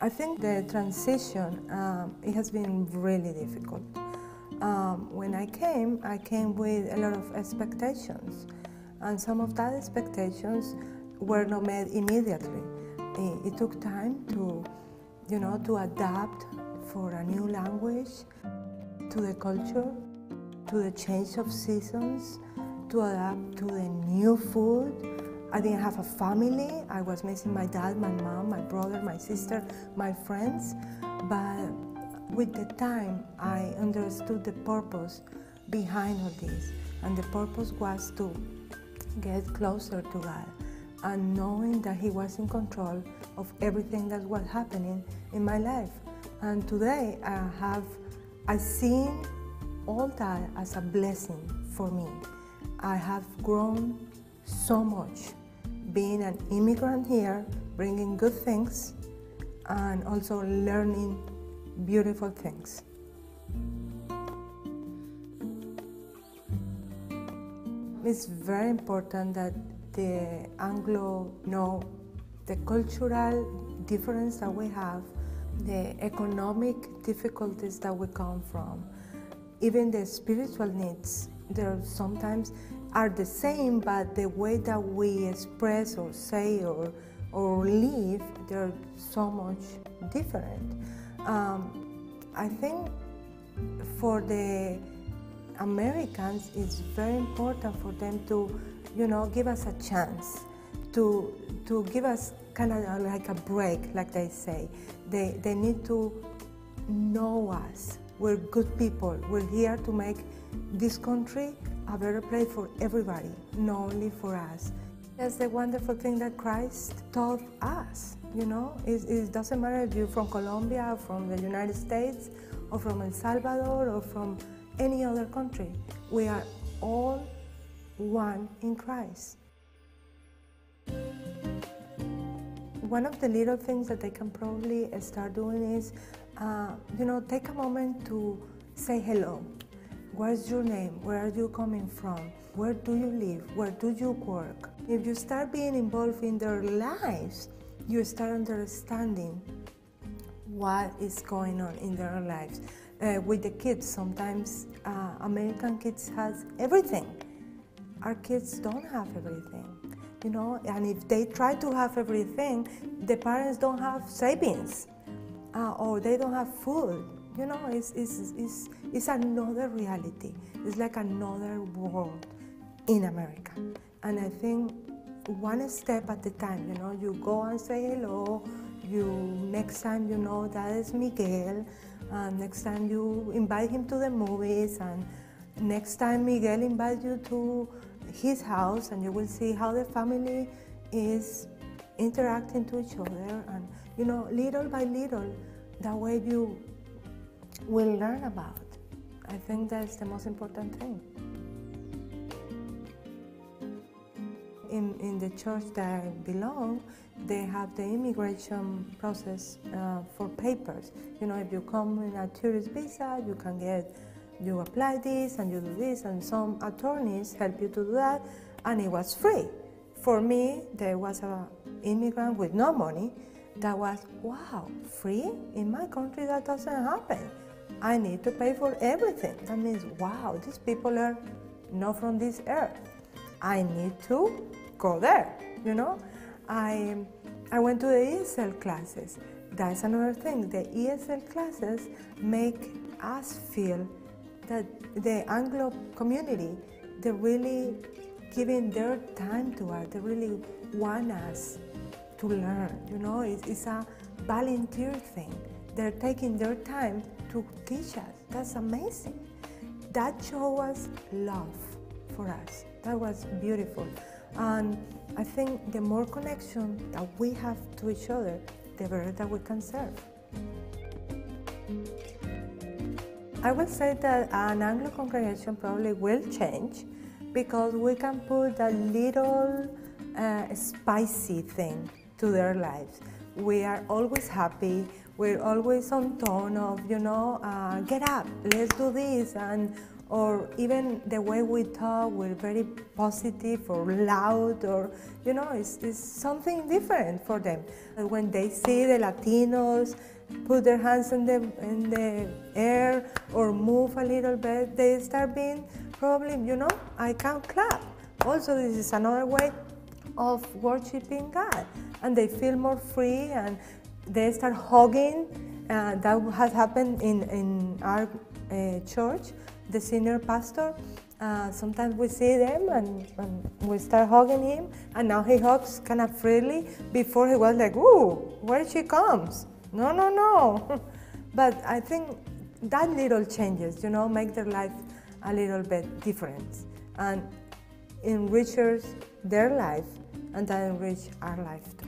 I think the transition, um, it has been really difficult. Um, when I came, I came with a lot of expectations, and some of that expectations were not met immediately. It, it took time to, you know, to adapt for a new language, to the culture, to the change of seasons, to adapt to the new food. I didn't have a family. I was missing my dad, my mom, my brother, my sister, my friends. But with the time, I understood the purpose behind all this. And the purpose was to get closer to God and knowing that He was in control of everything that was happening in my life. And today I have I seen all that as a blessing for me. I have grown so much being an immigrant here, bringing good things, and also learning beautiful things. It's very important that the Anglo know the cultural difference that we have, the economic difficulties that we come from, even the spiritual needs. There are sometimes are the same, but the way that we express or say or or live, they're so much different. Um, I think for the Americans, it's very important for them to, you know, give us a chance to to give us kind of like a break, like they say. They they need to know us. We're good people. We're here to make this country a better place for everybody, not only for us. That's the wonderful thing that Christ taught us. You know, it, it doesn't matter if you're from Colombia, from the United States, or from El Salvador, or from any other country. We are all one in Christ. One of the little things that they can probably start doing is, uh, you know, take a moment to say hello. What's your name? Where are you coming from? Where do you live? Where do you work? If you start being involved in their lives, you start understanding what is going on in their lives. Uh, with the kids, sometimes uh, American kids has everything. Our kids don't have everything, you know. And if they try to have everything, the parents don't have savings, uh, or they don't have food. You know, it's, it's, it's, it's another reality. It's like another world in America. And I think one step at a time, you know, you go and say hello, you next time you know that is Miguel, and next time you invite him to the movies, and next time Miguel invites you to his house, and you will see how the family is interacting to each other, and you know, little by little, that way you will learn about. I think that's the most important thing. In, in the church that I belong, they have the immigration process uh, for papers. You know, if you come in a tourist visa, you can get, you apply this and you do this, and some attorneys help you to do that, and it was free. For me, there was an immigrant with no money that was, wow, free? In my country, that doesn't happen. I need to pay for everything. That means, wow, these people are not from this earth. I need to go there, you know? I, I went to the ESL classes. That's another thing. The ESL classes make us feel that the Anglo community, they're really giving their time to us. They really want us to learn, you know? It's, it's a volunteer thing. They're taking their time to teach us. That's amazing. That showed us love for us. That was beautiful. And I think the more connection that we have to each other, the better that we can serve. I would say that an Anglo congregation probably will change because we can put a little uh, spicy thing to their lives. We are always happy, we're always on tone of, you know, uh, get up, let's do this, and or even the way we talk, we're very positive or loud, or you know, it's, it's something different for them. And when they see the Latinos put their hands in the, in the air or move a little bit, they start being probably, you know, I can't clap. Also, this is another way of worshiping God, and they feel more free and they start hugging. Uh, that has happened in, in our uh, church the senior pastor. Uh, sometimes we see them and, and, we start hugging him, and now he hugs kind of freely. Before he was like, "Ooh, where she comes?" No, no, no. but I think that little changes, you know, make their life a little bit different and enriches their life, and that enrich our life too.